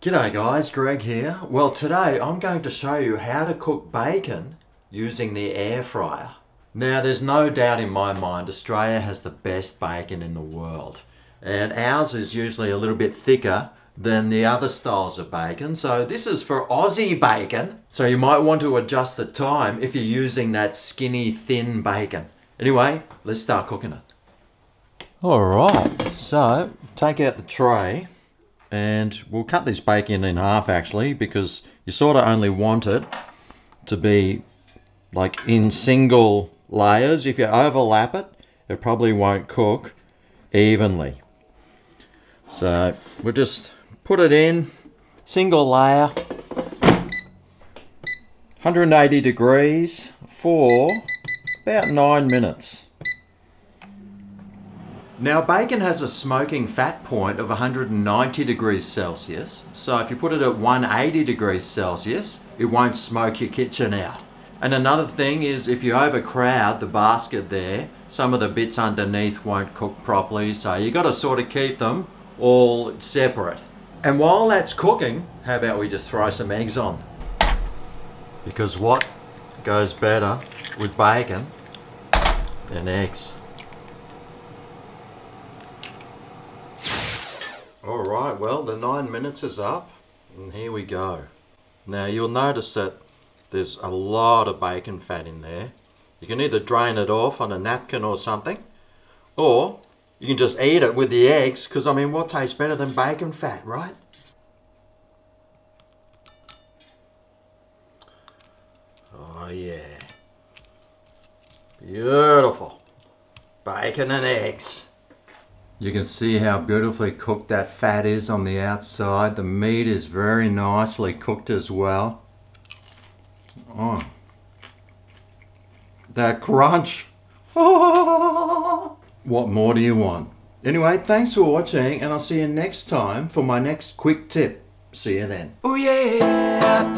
G'day guys, Greg here. Well today I'm going to show you how to cook bacon using the air fryer. Now there's no doubt in my mind Australia has the best bacon in the world and ours is usually a little bit thicker than the other styles of bacon. So this is for Aussie bacon. So you might want to adjust the time if you're using that skinny thin bacon. Anyway, let's start cooking it. Alright, so take out the tray and we'll cut this bacon in half actually because you sort of only want it to be like in single layers. If you overlap it, it probably won't cook evenly. So we'll just put it in, single layer, 180 degrees for about nine minutes. Now bacon has a smoking fat point of 190 degrees Celsius, so if you put it at 180 degrees Celsius, it won't smoke your kitchen out. And another thing is if you overcrowd the basket there, some of the bits underneath won't cook properly, so you got to sort of keep them all separate. And while that's cooking, how about we just throw some eggs on? Because what goes better with bacon than eggs? All right, well, the nine minutes is up, and here we go. Now, you'll notice that there's a lot of bacon fat in there. You can either drain it off on a napkin or something, or you can just eat it with the eggs, because, I mean, what tastes better than bacon fat, right? Oh, yeah. Beautiful. Bacon and eggs. You can see how beautifully cooked that fat is on the outside. The meat is very nicely cooked as well. Oh. That crunch. what more do you want? Anyway, thanks for watching and I'll see you next time for my next quick tip. See you then. Oh yeah,